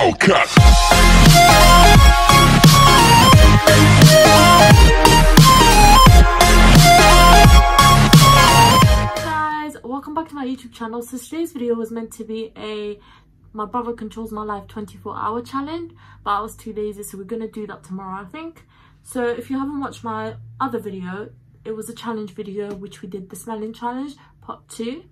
Guys welcome back to my youtube channel. So today's video was meant to be a my brother controls my life 24 hour challenge but i was too lazy so we're gonna do that tomorrow i think. So if you haven't watched my other video it was a challenge video which we did the smelling challenge part two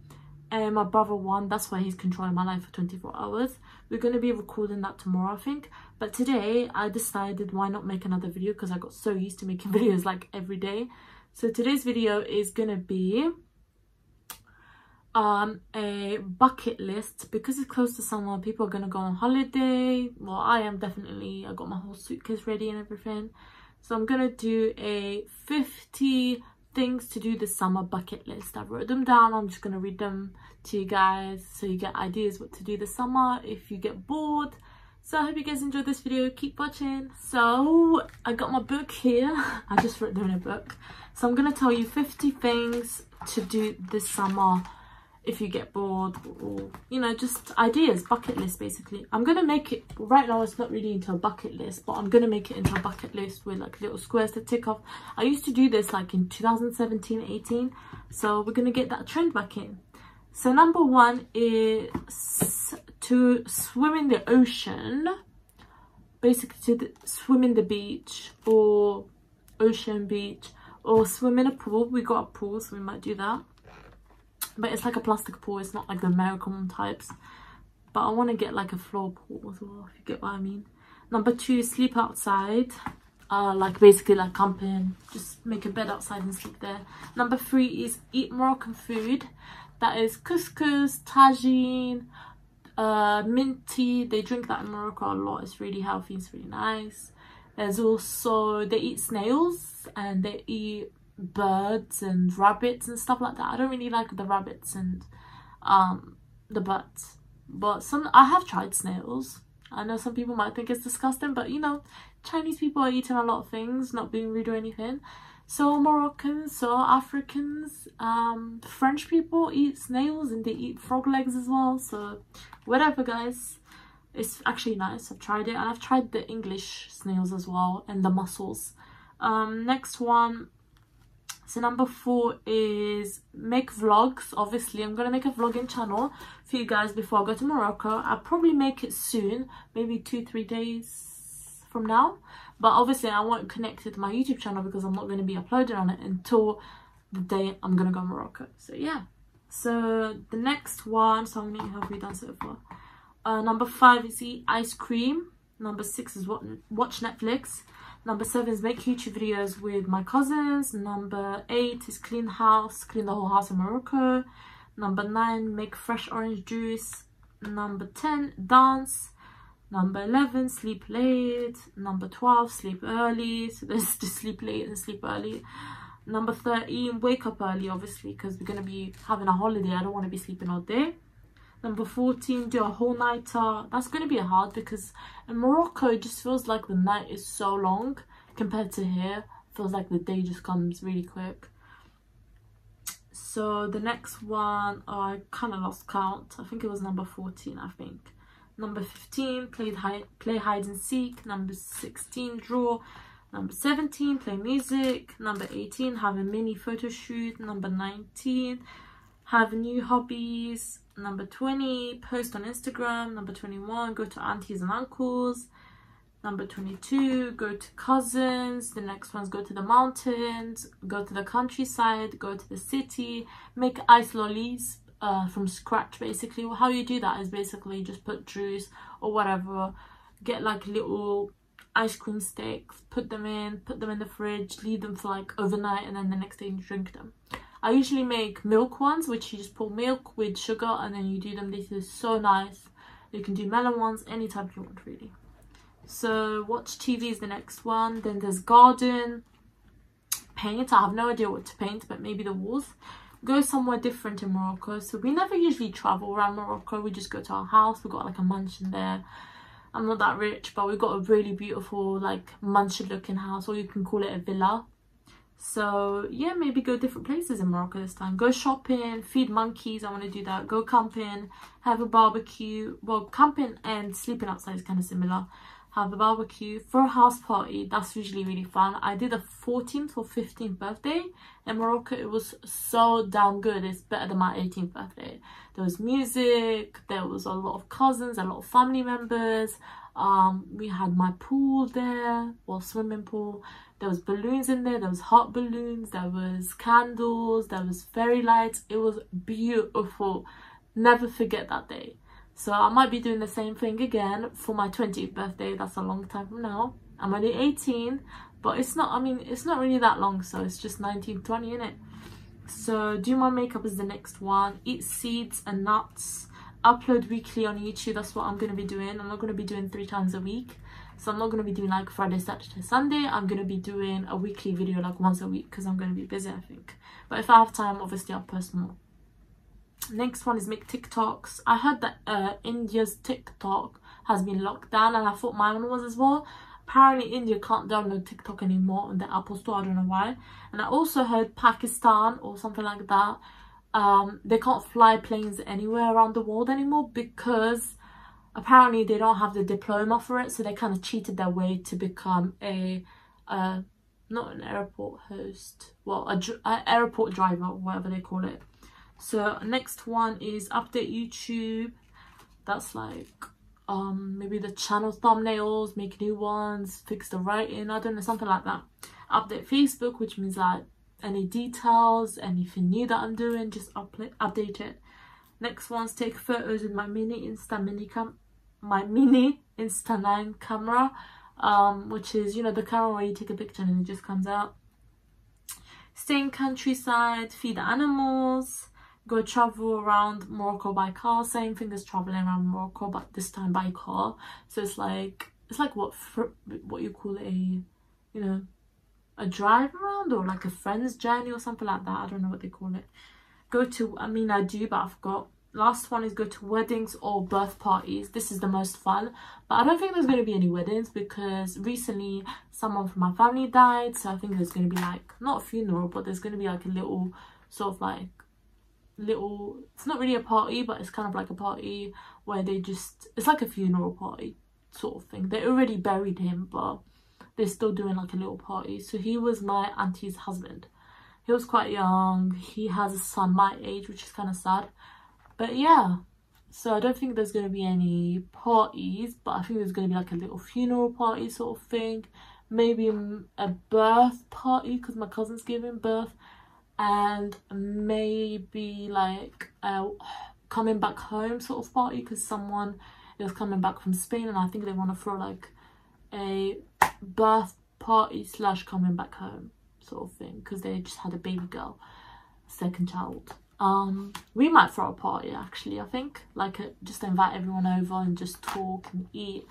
and my brother won that's why he's controlling my life for 24 hours. We're going to be recording that tomorrow i think. But today i decided why not make another video because i got so used to making videos like every day. So today's video is going to be um a bucket list. Because it's close to summer people are gonna go on holiday. Well i am definitely. I got my whole suitcase ready and everything. So i'm gonna do a 50 things to do this summer bucket list. I wrote them down. I'm just gonna read them to you guys so you get ideas what to do this summer if you get bored. So i hope you guys enjoyed this video. Keep watching. So i got my book here. I just wrote them in a book. So i'm gonna tell you 50 things to do this summer if you get bored or you know just ideas bucket list basically. I'm gonna make it right now it's not really into a bucket list but i'm gonna make it into a bucket list with like little squares to tick off. I used to do this like in 2017 18 so we're gonna get that trend back in. So number one is to swim in the ocean basically to swim in the beach or ocean beach or swim in a pool. We got a pool so we might do that but it's like a plastic pool it's not like the american types. But i want to get like a floor pool as well if you get what i mean. Number two sleep outside. Uh like basically like camping just make a bed outside and sleep there. Number three is eat moroccan food. That is couscous tagine uh tea. they drink that in morocco a lot it's really healthy it's really nice. There's also they eat snails and they eat birds and rabbits and stuff like that. I don't really like the rabbits and um the birds. But some I have tried snails. I know some people might think it's disgusting, but you know, Chinese people are eating a lot of things, not being rude or anything. So Moroccans, so Africans, um, French people eat snails and they eat frog legs as well. So whatever guys. It's actually nice. I've tried it and I've tried the English snails as well and the mussels. Um, next one so number four is make vlogs. Obviously i'm gonna make a vlogging channel for you guys before i go to morocco. I'll probably make it soon maybe two three days from now. But obviously i won't connect it to my youtube channel because i'm not going to be uploading on it until the day i'm gonna go to morocco. So yeah. So the next one so many have we done so far? Uh, number five is eat ice cream. Number six is what watch netflix Number seven is make YouTube videos with my cousins. Number eight is clean house, clean the whole house in Morocco. Number nine, make fresh orange juice. Number 10, dance. Number 11, sleep late. Number 12, sleep early. So there's to sleep late and sleep early. Number 13, wake up early, obviously, because we're going to be having a holiday. I don't want to be sleeping all day. Number 14, do a whole nighter. That's going to be hard because in Morocco, it just feels like the night is so long compared to here. It feels like the day just comes really quick. So the next one, oh, I kind of lost count. I think it was number 14, I think. Number 15, play, hide, play hide and seek. Number 16, draw. Number 17, play music. Number 18, have a mini photo shoot. Number 19, have new hobbies number 20 post on instagram. Number 21 go to aunties and uncles. Number 22 go to cousins. The next one's go to the mountains. Go to the countryside. Go to the city. Make ice lollies uh, from scratch basically. How you do that is basically just put juice or whatever. Get like little ice cream sticks put them in put them in the fridge leave them for like overnight and then the next day you drink them I usually make milk ones, which you just pour milk with sugar and then you do them. This is so nice. You can do melon ones, any type you want really. So watch TV is the next one. Then there's garden, paint. I have no idea what to paint, but maybe the walls. Go somewhere different in Morocco. So we never usually travel around Morocco. We just go to our house. We've got like a mansion there. I'm not that rich, but we've got a really beautiful like mansion looking house, or you can call it a villa so yeah maybe go different places in morocco this time. Go shopping feed monkeys i want to do that. Go camping have a barbecue. Well camping and sleeping outside is kind of similar. Have a barbecue for a house party that's usually really fun. I did a 14th or 15th birthday in morocco. It was so damn good. It's better than my 18th birthday. There was music there was a lot of cousins a lot of family members um we had my pool there or swimming pool. There was balloons in there there was hot balloons there was candles there was fairy lights. It was beautiful. Never forget that day. So i might be doing the same thing again for my 20th birthday. That's a long time from now. I'm only 18 but it's not i mean it's not really that long so it's just 19 20 in it so do my makeup is the next one. Eat seeds and nuts upload weekly on youtube that's what i'm going to be doing. I'm not going to be doing three times a week. So i'm not going to be doing like friday saturday sunday. I'm going to be doing a weekly video like once a week because i'm going to be busy i think. But if i have time obviously i'll post more. Next one is make tiktoks. I heard that uh india's tiktok has been locked down and i thought mine was as well. Apparently india can't download tiktok anymore on the apple store i don't know why. And i also heard pakistan or something like that um they can't fly planes anywhere around the world anymore because apparently they don't have the diploma for it so they kind of cheated their way to become a uh not an airport host well a, a airport driver whatever they call it. So next one is update youtube. That's like um maybe the channel thumbnails make new ones fix the writing i don't know something like that. Update facebook which means like any details anything new that i'm doing just update it. Next one's take photos with my mini insta mini cam my mini Instax 9 camera um which is you know the camera where you take a picture and it just comes out. Stay in countryside feed animals go travel around morocco by car same thing as traveling around morocco but this time by car. So it's like it's like what what you call a you know a drive around or like a friend's journey or something like that. I don't know what they call it. Go to i mean i do but i forgot. Last one is go to weddings or birth parties. This is the most fun but i don't think there's going to be any weddings because recently someone from my family died so i think there's going to be like not a funeral but there's going to be like a little sort of like little it's not really a party but it's kind of like a party where they just it's like a funeral party sort of thing. They already buried him but they're still doing like a little party. So he was my auntie's husband. He was quite young. He has a son my age which is kind of sad. But yeah. So i don't think there's going to be any parties but i think there's going to be like a little funeral party sort of thing. Maybe a birth party because my cousin's giving birth. And maybe like a coming back home sort of party because someone is coming back from Spain and I think they want to throw like a birth party slash coming back home sort of thing because they just had a baby girl second child. Um we might throw a party actually i think. Like a, uh, just invite everyone over and just talk and eat.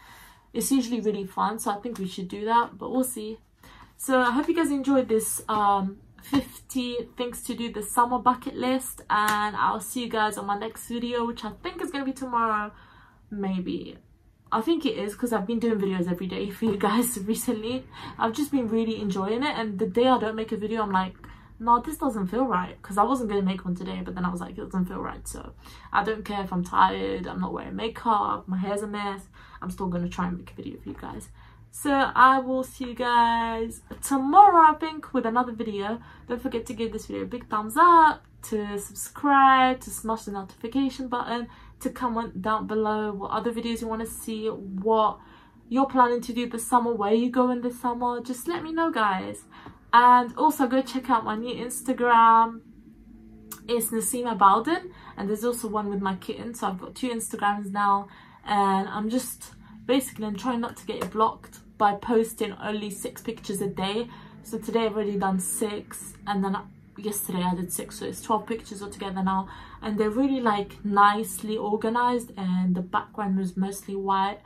It's usually really fun so i think we should do that but we'll see. So i hope you guys enjoyed this um 50 things to do the summer bucket list and i'll see you guys on my next video which i think is gonna be tomorrow. Maybe i think it is because i've been doing videos every day for you guys recently. I've just been really enjoying it and the day i don't make a video i'm like no this doesn't feel right. Because i wasn't gonna make one today but then i was like it doesn't feel right so i don't care if i'm tired i'm not wearing makeup my hair's a mess i'm still gonna try and make a video for you guys. So i will see you guys tomorrow i think with another video. Don't forget to give this video a big thumbs up to subscribe to smash the notification button to comment down below what other videos you want to see what you're planning to do this summer where you go in this summer just let me know guys. And also go check out my new instagram. It's Nassima Bawden and there's also one with my kitten so i've got two instagrams now. And i'm just basically i'm trying not to get blocked by posting only six pictures a day. So today i've already done six and then yesterday i did six so it's 12 pictures altogether now. And they're really like nicely organized and the background was mostly white.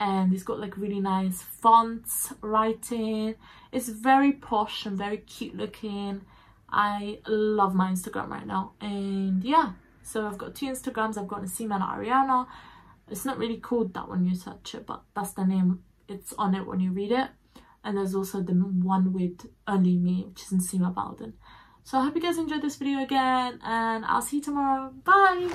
And it's got like really nice fonts writing. It's very posh and very cute looking. I love my instagram right now. And yeah. So i've got two instagrams. I've got Nassima and ariana. It's not really called that when you search it but that's the name. It's on it when you read it. And there's also the one with only me which is Nassima Bawden. So I hope you guys enjoyed this video again and I'll see you tomorrow. Bye!